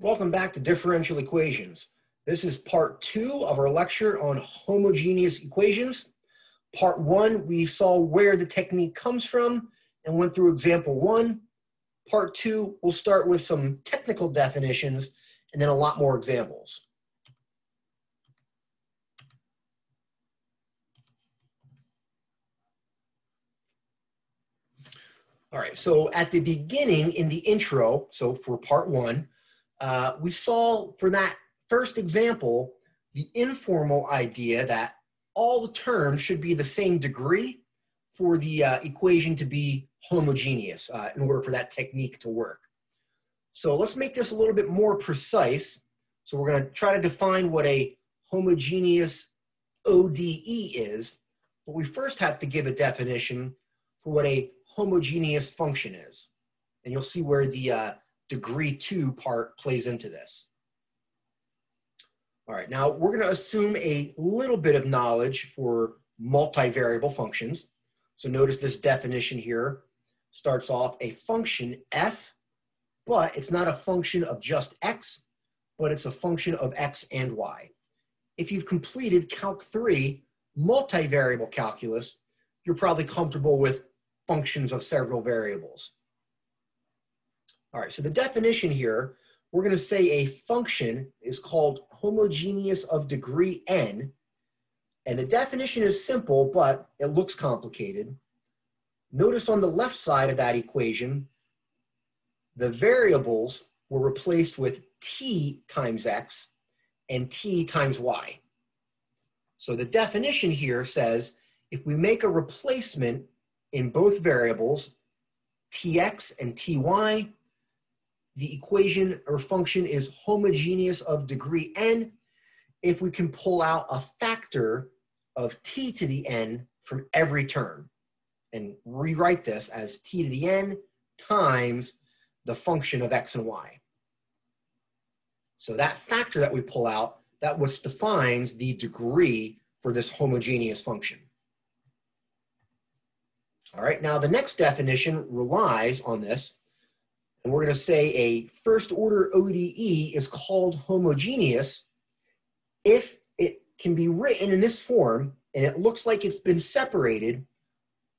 Welcome back to differential equations. This is part two of our lecture on homogeneous equations. Part one, we saw where the technique comes from and went through example one. Part two, we'll start with some technical definitions and then a lot more examples. All right, so at the beginning in the intro, so for part one, uh, we saw for that first example, the informal idea that all the terms should be the same degree for the uh, equation to be homogeneous uh, in order for that technique to work. So let's make this a little bit more precise. So we're going to try to define what a homogeneous ODE is, but we first have to give a definition for what a homogeneous function is. And you'll see where the uh, degree two part plays into this. All right, now we're gonna assume a little bit of knowledge for multivariable functions. So notice this definition here starts off a function f, but it's not a function of just x, but it's a function of x and y. If you've completed Calc 3 multivariable calculus, you're probably comfortable with functions of several variables. All right, so the definition here, we're going to say a function is called homogeneous of degree n. And the definition is simple, but it looks complicated. Notice on the left side of that equation, the variables were replaced with t times x and t times y. So the definition here says if we make a replacement in both variables, tx and ty, the equation or function is homogeneous of degree n if we can pull out a factor of t to the n from every term and rewrite this as t to the n times the function of x and y. So that factor that we pull out, that what defines the degree for this homogeneous function. All right, now the next definition relies on this and we're going to say a first order ODE is called homogeneous if it can be written in this form and it looks like it's been separated,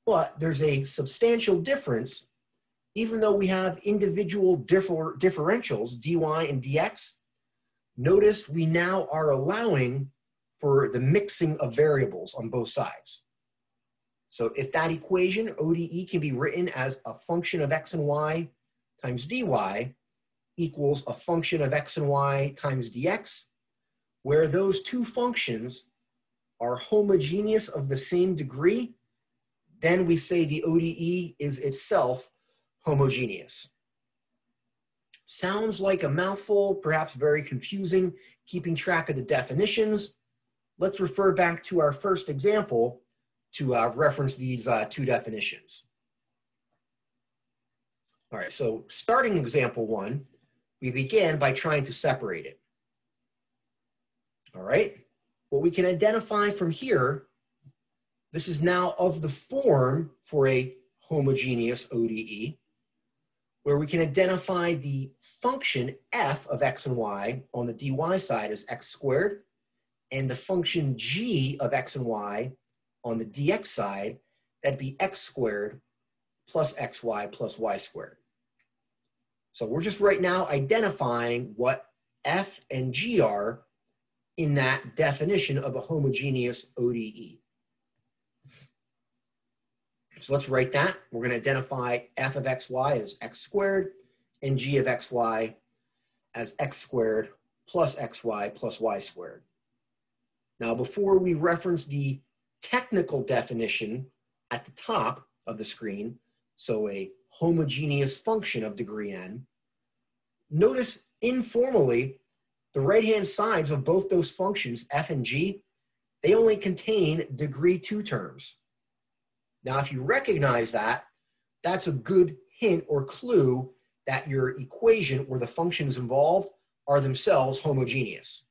but there's a substantial difference even though we have individual differ, differentials, dy and dx, notice we now are allowing for the mixing of variables on both sides. So if that equation, ODE, can be written as a function of x and y times dy equals a function of x and y times dx, where those two functions are homogeneous of the same degree, then we say the ODE is itself homogeneous. Sounds like a mouthful, perhaps very confusing, keeping track of the definitions. Let's refer back to our first example to uh, reference these uh, two definitions. All right, so starting example one, we begin by trying to separate it. All right, what we can identify from here, this is now of the form for a homogeneous ODE, where we can identify the function f of x and y on the dy side as x squared, and the function g of x and y on the dx side, that'd be x squared plus xy plus y squared. So we're just right now identifying what F and G are in that definition of a homogeneous ODE. So let's write that. We're going to identify f of xy as x squared and g of xy as x squared plus xy plus y squared. Now, before we reference the technical definition at the top of the screen, so a homogeneous function of degree n, notice informally the right-hand sides of both those functions, f and g, they only contain degree two terms. Now, if you recognize that, that's a good hint or clue that your equation or the functions involved are themselves homogeneous.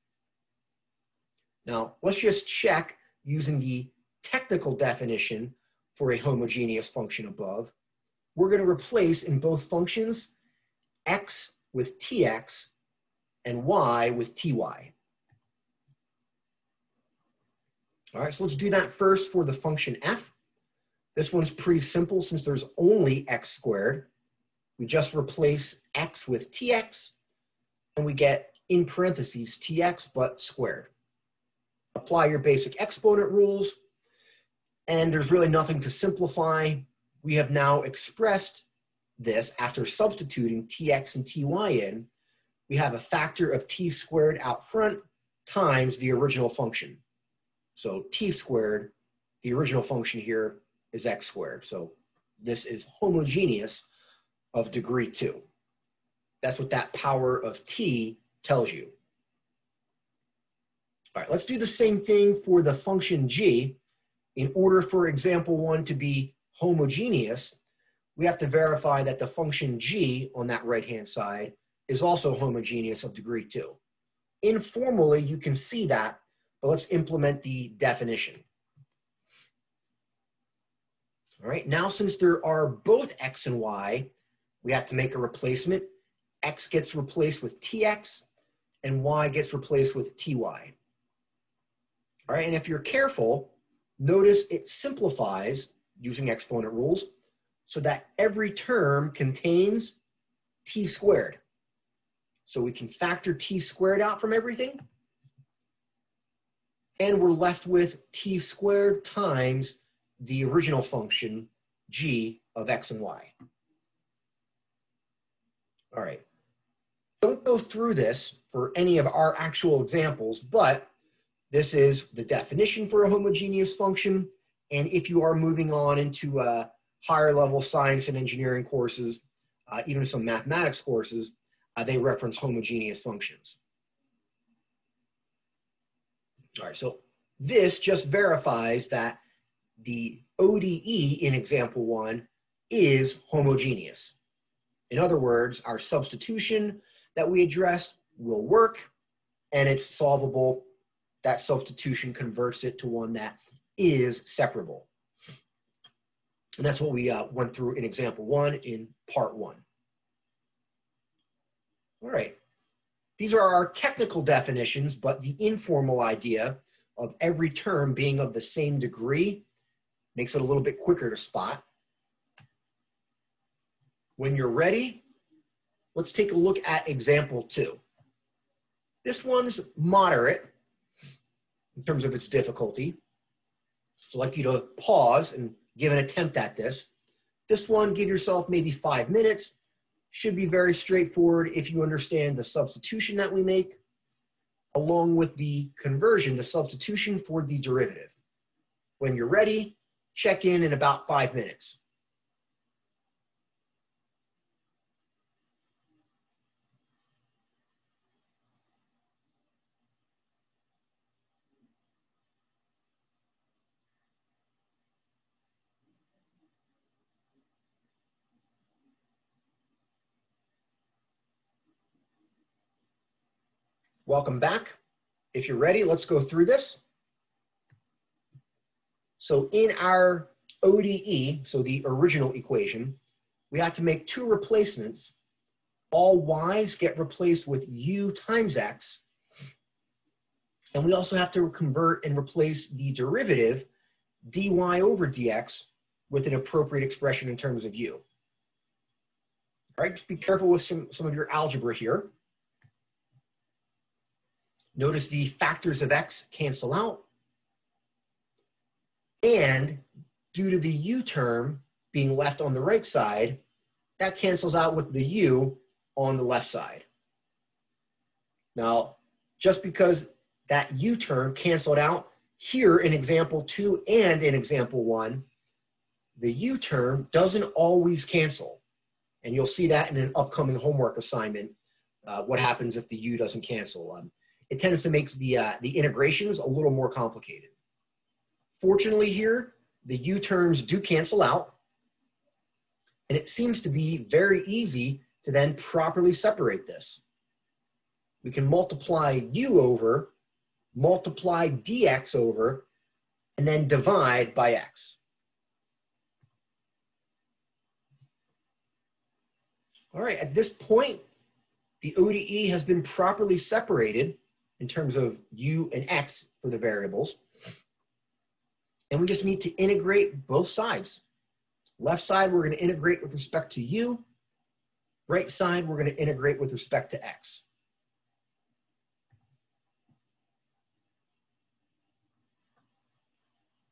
Now, let's just check using the technical definition for a homogeneous function above we're going to replace in both functions x with tx and y with ty. All right, so let's do that first for the function f. This one's pretty simple since there's only x squared. We just replace x with tx, and we get in parentheses tx but squared. Apply your basic exponent rules, and there's really nothing to simplify. We have now expressed this after substituting tx and ty in. We have a factor of t squared out front times the original function. So t squared, the original function here is x squared. So this is homogeneous of degree two. That's what that power of t tells you. All right, let's do the same thing for the function g. In order for example one to be homogeneous, we have to verify that the function g on that right-hand side is also homogeneous of degree two. Informally, you can see that but let's implement the definition. All right, now since there are both x and y, we have to make a replacement. x gets replaced with tx, and y gets replaced with ty. All right, and if you're careful, notice it simplifies using exponent rules so that every term contains t squared. So we can factor t squared out from everything, and we're left with t squared times the original function g of x and y. All right. Don't go through this for any of our actual examples, but this is the definition for a homogeneous function. And if you are moving on into uh, higher level science and engineering courses, uh, even some mathematics courses, uh, they reference homogeneous functions. All right, so this just verifies that the ODE in example one is homogeneous. In other words, our substitution that we addressed will work and it's solvable. That substitution converts it to one that is separable. And that's what we uh, went through in example one in part one. All right. These are our technical definitions, but the informal idea of every term being of the same degree makes it a little bit quicker to spot. When you're ready, let's take a look at example two. This one's moderate in terms of its difficulty. So I'd like you to pause and give an attempt at this. This one, give yourself maybe five minutes should be very straightforward if you understand the substitution that we make, along with the conversion, the substitution for the derivative. When you're ready, check in in about five minutes. Welcome back. If you're ready, let's go through this. So in our ODE, so the original equation, we have to make two replacements. All y's get replaced with u times x. And we also have to convert and replace the derivative dy over dx with an appropriate expression in terms of u. All right, just be careful with some, some of your algebra here. Notice the factors of x cancel out. And due to the u term being left on the right side, that cancels out with the u on the left side. Now, just because that u term canceled out here in example two and in example one, the u term doesn't always cancel. And you'll see that in an upcoming homework assignment, uh, what happens if the u doesn't cancel. Um, it tends to make the, uh, the integrations a little more complicated. Fortunately here, the U-terms do cancel out, and it seems to be very easy to then properly separate this. We can multiply u over, multiply dx over, and then divide by x. All right, at this point, the ODE has been properly separated in terms of u and x for the variables. And we just need to integrate both sides. Left side, we're going to integrate with respect to u. Right side, we're going to integrate with respect to x.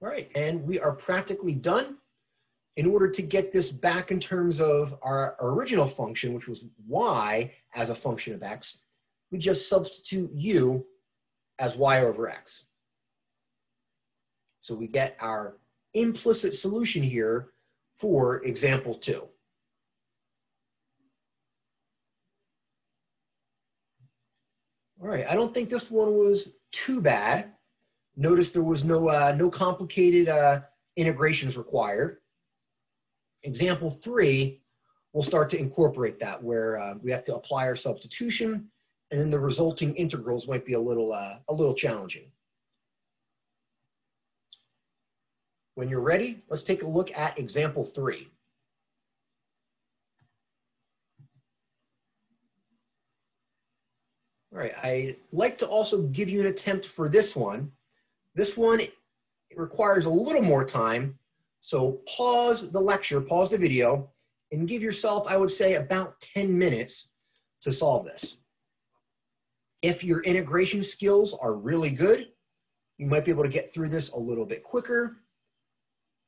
All right, and we are practically done. In order to get this back in terms of our original function, which was y as a function of x, we just substitute u as y over x. So we get our implicit solution here for example two. All right, I don't think this one was too bad. Notice there was no, uh, no complicated uh, integrations required. Example three, we'll start to incorporate that where uh, we have to apply our substitution and then the resulting integrals might be a little, uh, a little challenging. When you're ready, let's take a look at example three. All right, I'd like to also give you an attempt for this one. This one requires a little more time. So pause the lecture, pause the video, and give yourself, I would say, about 10 minutes to solve this. If your integration skills are really good, you might be able to get through this a little bit quicker,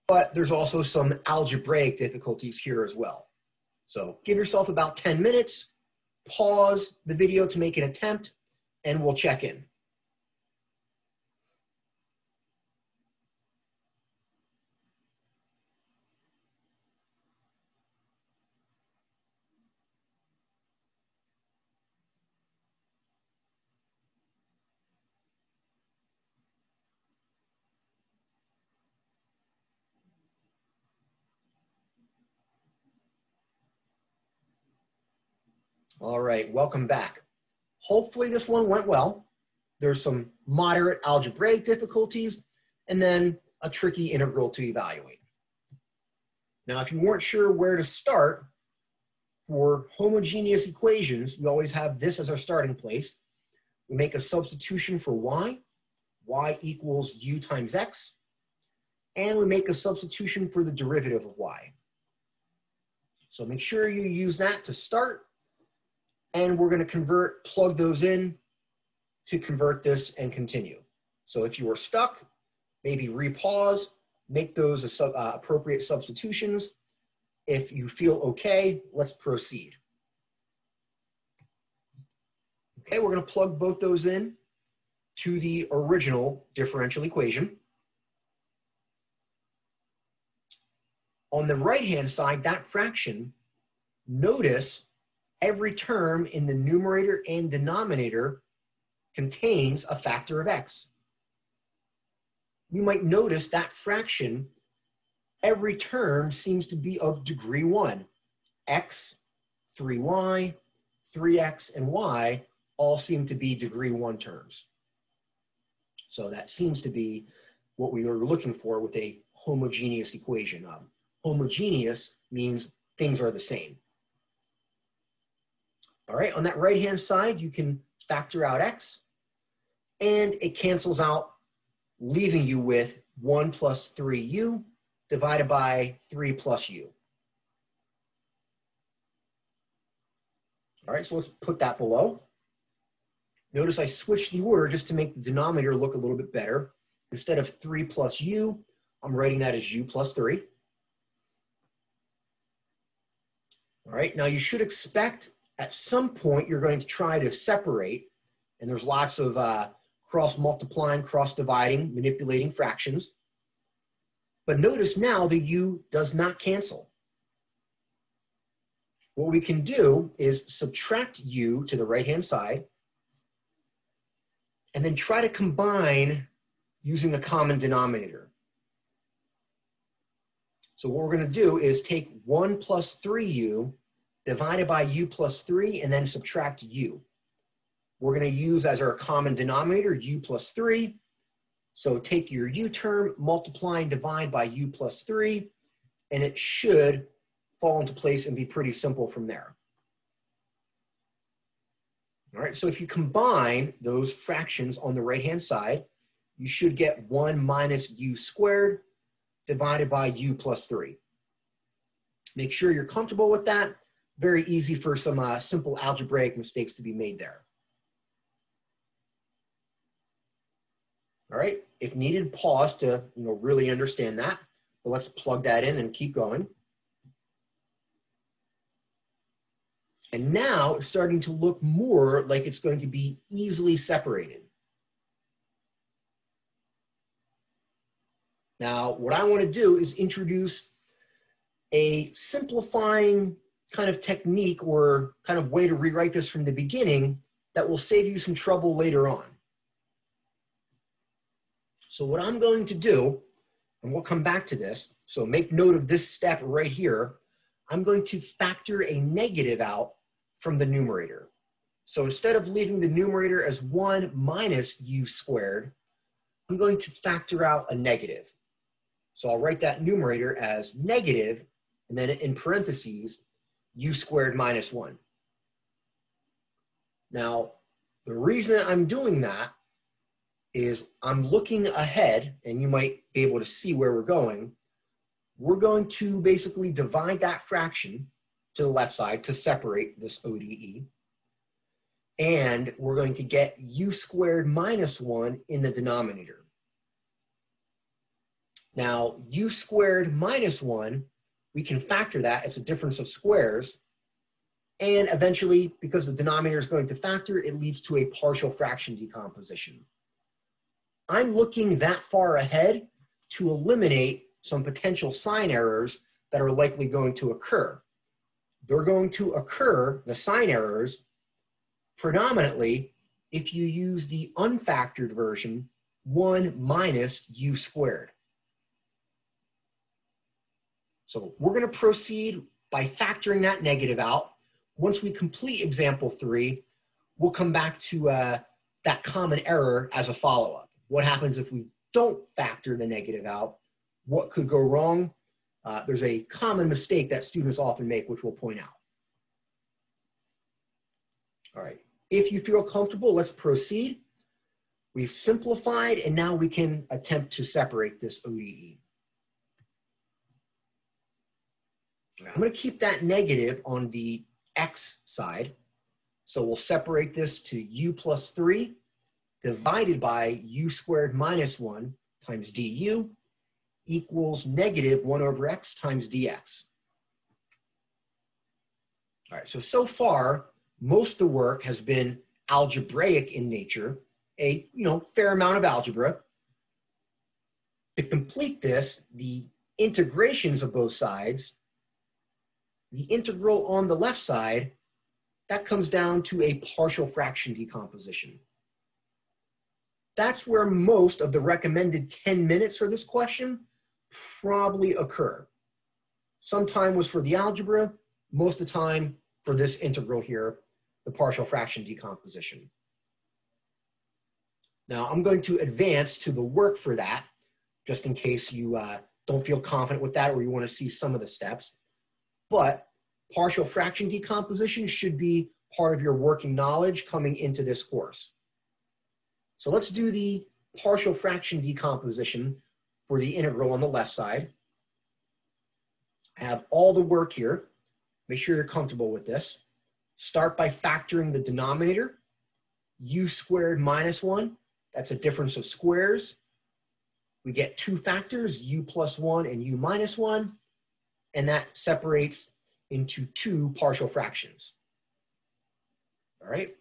but there's also some algebraic difficulties here as well. So give yourself about 10 minutes, pause the video to make an attempt, and we'll check in. All right, welcome back. Hopefully this one went well. There's some moderate algebraic difficulties and then a tricky integral to evaluate. Now, if you weren't sure where to start, for homogeneous equations, we always have this as our starting place. We make a substitution for y, y equals u times x, and we make a substitution for the derivative of y. So make sure you use that to start and we're going to convert, plug those in to convert this and continue. So if you are stuck, maybe repause, make those uh, appropriate substitutions. If you feel okay, let's proceed. Okay, we're going to plug both those in to the original differential equation. On the right-hand side, that fraction, notice every term in the numerator and denominator contains a factor of x. You might notice that fraction, every term seems to be of degree 1. x, 3y, 3x, and y all seem to be degree 1 terms. So that seems to be what we are looking for with a homogeneous equation. Um, homogeneous means things are the same. All right, on that right-hand side, you can factor out x, and it cancels out, leaving you with 1 plus 3u divided by 3 plus u. All right, so let's put that below. Notice I switched the order just to make the denominator look a little bit better. Instead of 3 plus u, I'm writing that as u plus 3. All right, now you should expect at some point you're going to try to separate, and there's lots of uh, cross multiplying, cross dividing, manipulating fractions. But notice now the u does not cancel. What we can do is subtract u to the right-hand side, and then try to combine using a common denominator. So what we're going to do is take 1 plus 3u divided by u plus 3, and then subtract u. We're going to use as our common denominator u plus 3. So take your u term, multiply and divide by u plus 3, and it should fall into place and be pretty simple from there. All right, so if you combine those fractions on the right-hand side, you should get 1 minus u squared divided by u plus 3. Make sure you're comfortable with that. Very easy for some uh, simple algebraic mistakes to be made there. All right, if needed, pause to you know, really understand that. But let's plug that in and keep going. And now it's starting to look more like it's going to be easily separated. Now, what I want to do is introduce a simplifying kind of technique or kind of way to rewrite this from the beginning that will save you some trouble later on. So what I'm going to do, and we'll come back to this, so make note of this step right here, I'm going to factor a negative out from the numerator. So instead of leaving the numerator as 1 minus u squared, I'm going to factor out a negative. So I'll write that numerator as negative, and then in parentheses, u squared minus 1. Now, the reason I'm doing that is I'm looking ahead, and you might be able to see where we're going. We're going to basically divide that fraction to the left side to separate this ODE. And we're going to get u squared minus 1 in the denominator. Now, u squared minus 1, we can factor that. It's a difference of squares. And eventually, because the denominator is going to factor, it leads to a partial fraction decomposition. I'm looking that far ahead to eliminate some potential sign errors that are likely going to occur they're going to occur, the sign errors, predominantly if you use the unfactored version, 1 minus u squared. So we're going to proceed by factoring that negative out. Once we complete example 3, we'll come back to uh, that common error as a follow-up. What happens if we don't factor the negative out? What could go wrong? Uh, there's a common mistake that students often make, which we'll point out. All right, if you feel comfortable, let's proceed. We've simplified, and now we can attempt to separate this ODE. I'm going to keep that negative on the x side. So we'll separate this to u plus 3 divided by u squared minus 1 times du equals negative 1 over x times dx. All right, so, so far, most of the work has been algebraic in nature, a you know fair amount of algebra. To complete this, the integrations of both sides, the integral on the left side, that comes down to a partial fraction decomposition. That's where most of the recommended 10 minutes for this question probably occur. Some time was for the algebra, most of the time for this integral here, the partial fraction decomposition. Now I'm going to advance to the work for that, just in case you uh, don't feel confident with that or you want to see some of the steps. But partial fraction decomposition should be part of your working knowledge coming into this course. So let's do the partial fraction decomposition for the integral on the left side. I have all the work here. Make sure you're comfortable with this. Start by factoring the denominator. u squared minus 1, that's a difference of squares. We get two factors, u plus 1 and u minus 1, and that separates into two partial fractions. All right,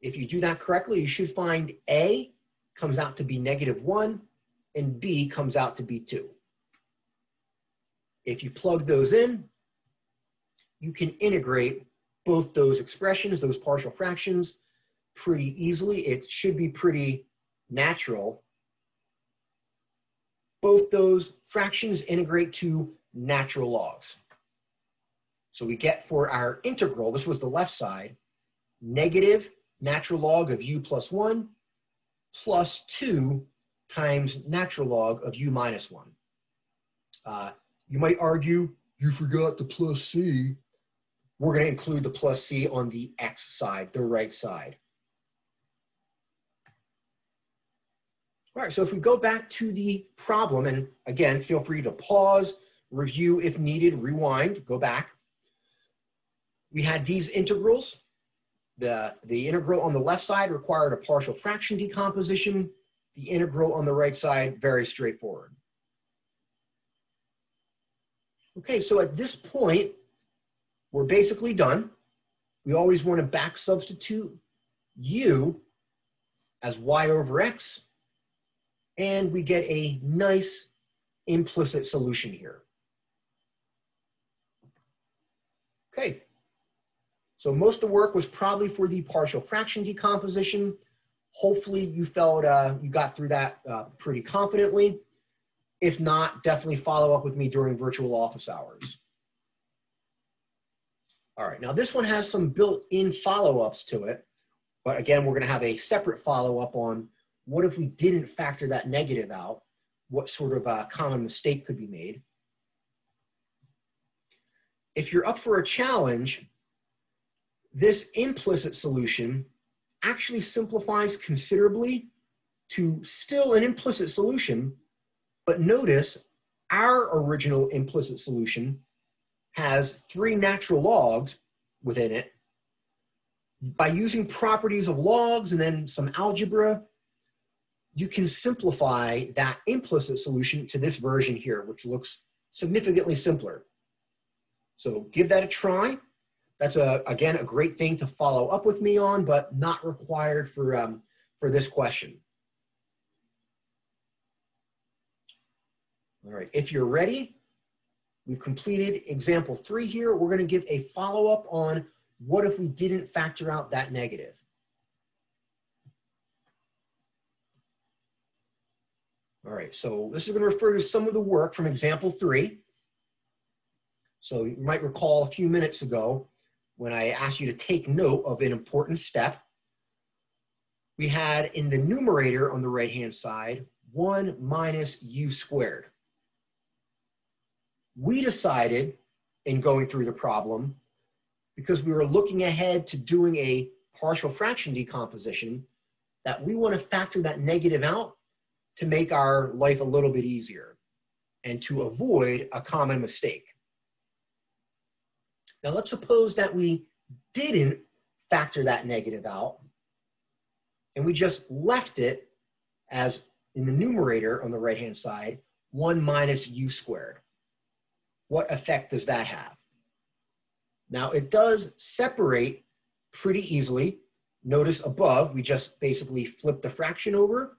if you do that correctly, you should find a comes out to be negative 1 and b comes out to be 2. If you plug those in, you can integrate both those expressions, those partial fractions, pretty easily. It should be pretty natural. Both those fractions integrate to natural logs. So we get for our integral, this was the left side, negative natural log of u plus 1 plus 2 times natural log of u minus 1. Uh, you might argue, you forgot the plus c. We're going to include the plus c on the x side, the right side. All right, so if we go back to the problem, and again, feel free to pause, review if needed, rewind, go back. We had these integrals. The, the integral on the left side required a partial fraction decomposition. The integral on the right side, very straightforward. Okay, so at this point, we're basically done. We always want to back substitute u as y over x and we get a nice implicit solution here. Okay, so most of the work was probably for the partial fraction decomposition. Hopefully you felt uh, you got through that uh, pretty confidently. If not, definitely follow up with me during virtual office hours. All right, now this one has some built-in follow-ups to it, but again, we're gonna have a separate follow-up on what if we didn't factor that negative out? What sort of a common mistake could be made? If you're up for a challenge, this implicit solution actually simplifies considerably to still an implicit solution, but notice our original implicit solution has three natural logs within it. By using properties of logs and then some algebra, you can simplify that implicit solution to this version here, which looks significantly simpler. So give that a try. That's, a, again, a great thing to follow up with me on, but not required for, um, for this question. All right, if you're ready, we've completed example three here. We're gonna give a follow-up on what if we didn't factor out that negative. All right, so this is going to refer to some of the work from example three. So you might recall a few minutes ago when I asked you to take note of an important step. We had in the numerator on the right-hand side, 1 minus u squared. We decided in going through the problem, because we were looking ahead to doing a partial fraction decomposition, that we want to factor that negative out to make our life a little bit easier and to avoid a common mistake. Now let's suppose that we didn't factor that negative out and we just left it as in the numerator on the right hand side, 1 minus u squared. What effect does that have? Now it does separate pretty easily. Notice above, we just basically flip the fraction over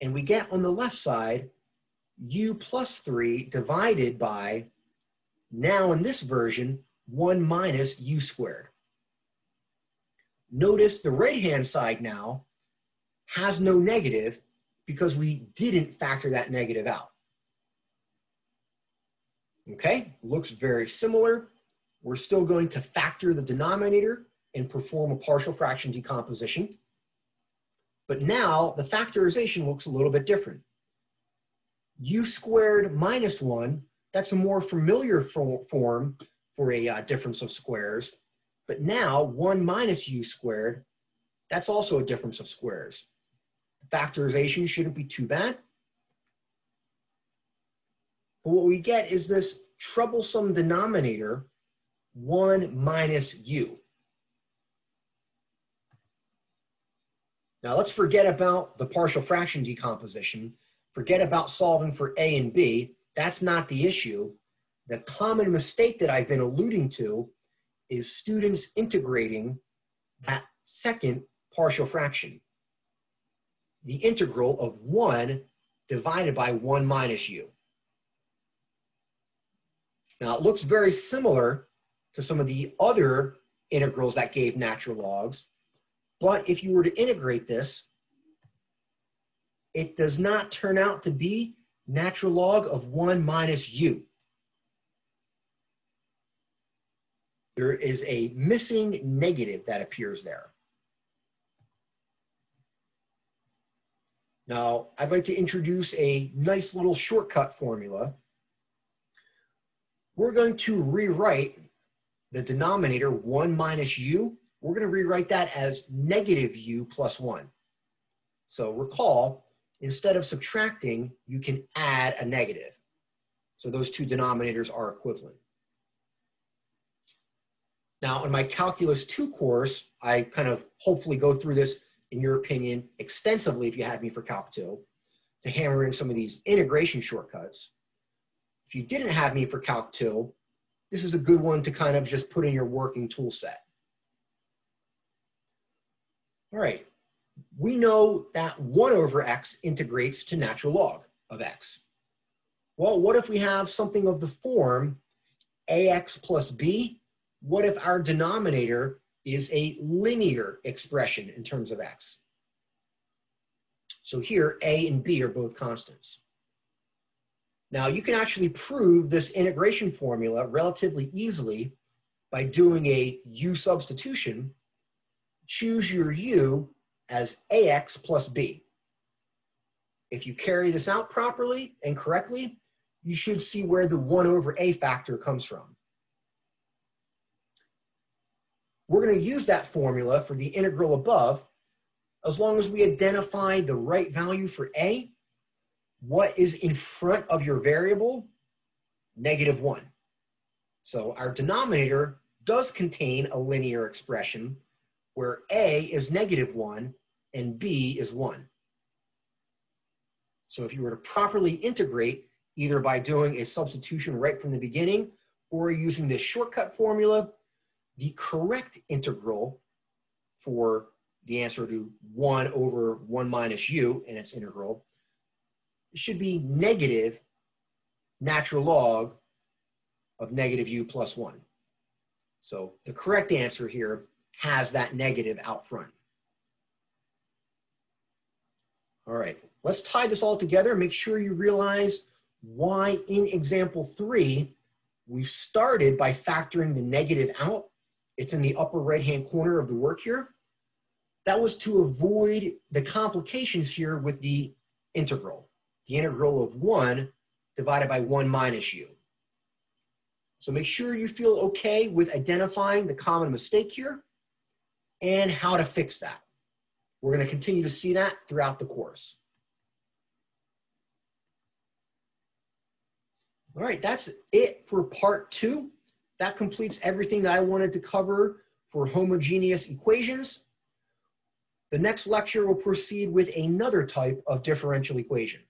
and we get on the left side u plus 3 divided by, now in this version, 1 minus u squared. Notice the right-hand side now has no negative because we didn't factor that negative out. Okay, looks very similar. We're still going to factor the denominator and perform a partial fraction decomposition. But now the factorization looks a little bit different. u squared minus 1, that's a more familiar form for a uh, difference of squares. But now 1 minus u squared, that's also a difference of squares. Factorization shouldn't be too bad. But what we get is this troublesome denominator, 1 minus u. Now let's forget about the partial fraction decomposition, forget about solving for A and B. That's not the issue. The common mistake that I've been alluding to is students integrating that second partial fraction. The integral of 1 divided by 1 minus u. Now it looks very similar to some of the other integrals that gave natural logs, but if you were to integrate this, it does not turn out to be natural log of 1 minus u. There is a missing negative that appears there. Now, I'd like to introduce a nice little shortcut formula. We're going to rewrite the denominator 1 minus u we're going to rewrite that as negative u plus 1. So recall, instead of subtracting, you can add a negative. So those two denominators are equivalent. Now, in my Calculus 2 course, I kind of hopefully go through this, in your opinion, extensively if you had me for Calc 2, to hammer in some of these integration shortcuts. If you didn't have me for Calc 2, this is a good one to kind of just put in your working tool set. All right, we know that 1 over x integrates to natural log of x. Well, what if we have something of the form ax plus b what if our denominator is a linear expression in terms of x? So here, a and b are both constants. Now, you can actually prove this integration formula relatively easily by doing a u substitution. Choose your u as ax plus b. If you carry this out properly and correctly, you should see where the 1 over a factor comes from. We're going to use that formula for the integral above as long as we identify the right value for a, what is in front of your variable, negative 1. So our denominator does contain a linear expression where a is negative 1 and b is 1. So if you were to properly integrate, either by doing a substitution right from the beginning or using this shortcut formula, the correct integral for the answer to 1 over 1 minus u in its integral should be negative natural log of negative u plus 1. So the correct answer here has that negative out front. All right, let's tie this all together. Make sure you realize why in example three, we started by factoring the negative out it's in the upper right-hand corner of the work here. That was to avoid the complications here with the integral, the integral of 1 divided by 1 minus u. So make sure you feel okay with identifying the common mistake here and how to fix that. We're going to continue to see that throughout the course. All right, that's it for part two that completes everything that I wanted to cover for homogeneous equations. The next lecture will proceed with another type of differential equation.